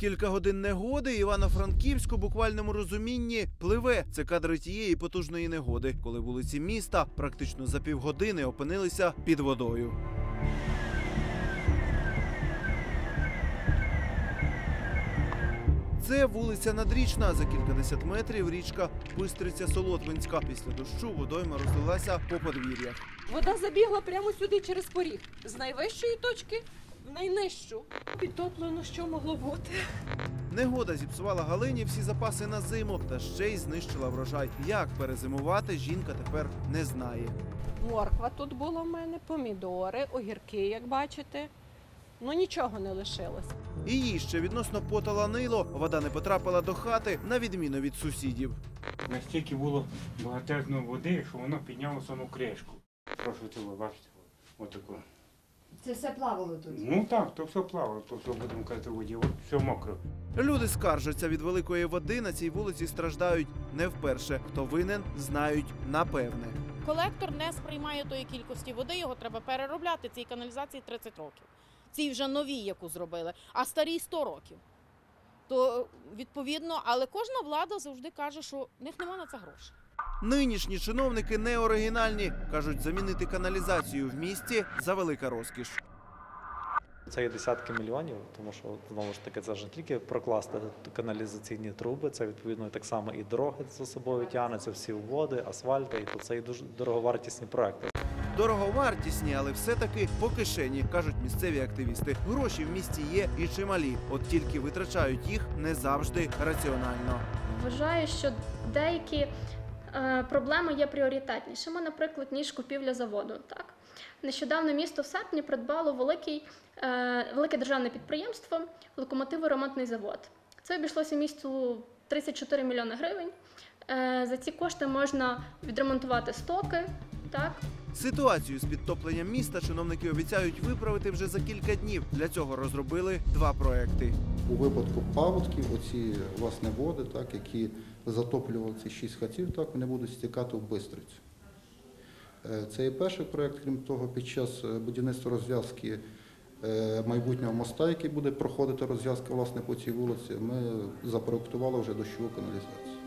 Кілька годин негоди Івано-Франківськ у буквальному розумінні пливе. Це кадри тієї потужної негоди, коли вулиці міста практично за півгодини опинилися під водою. Це вулиця Надрічна. За кількадесят метрів річка Бистриця Солотвинська. Після дощу водойма розлилася по подвір'ях. Вода забігла прямо сюди через поріг. З найвищої точки найнижчу. Підтоплено, що могло бути. Негода зіпсувала Галині всі запаси на зиму та ще й знищила врожай. Як перезимувати, жінка тепер не знає. Морква тут була в мене, помідори, огірки, як бачите. Ну нічого не лишилось. І їй ще відносно поталанило, вода не потрапила до хати, на відміну від сусідів. Настільки було багатезно води, що воно підняло саму кришку. Прошу цього, бачите, отако. Це все плавало тут. Ну так, то все плавало, то все будемо казати в воді, от все мокро. Люди скаржаться від великої води на цій вулиці страждають не вперше. Хто винен, знають напевне. Колектор не сприймає тої кількості води, його треба переробляти. Цій каналізації 30 років. Цій вже новій, яку зробили, а старій 100 років. То відповідно, але кожна влада завжди каже, що в них немає на це грошей. Нинішні чиновники не оригінальні. кажуть, замінити каналізацію в місті за велика розкіш. Це є десятки мільйонів, тому що знову ж таки це ж не тільки прокласти каналізаційні труби, це відповідно так само і дороги за собою це всі води, асфальти, і то це і дуже дороговартісні проекти. Дороговартісні, але все-таки по кишені, кажуть місцеві активісти. Гроші в місті є і чималі, от тільки витрачають їх не завжди раціонально. Вважаю, що деякі проблеми є пріоритетнішими, наприклад, ніж купівля заводу. Так? Нещодавно місто в серпні придбало великий, е, велике державне підприємство локомотиворемонтний завод. Це обійшлося місту 34 мільйони гривень. Е, за ці кошти можна відремонтувати стоки. Так? Ситуацію з підтопленням міста чиновники обіцяють виправити вже за кілька днів. Для цього розробили два проекти. У випадку паводків, оці власне води, так, які затоплювали ці шість хатів, так, вони будуть стікати в Бистрицю. Е, Це є перший проєкт, крім того, під час е, будівництва розв'язки е, майбутнього моста, який буде проходити розв'язка власне по цій вулиці, ми запроектували вже дощову каналізацію.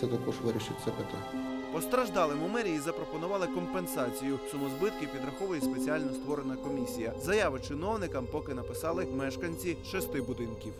Це також вирішить це питання. Постраждалим у мерії запропонували компенсацію. Суму збитків підраховує спеціально створена комісія. Заяви чиновникам поки написали мешканці шести будинків.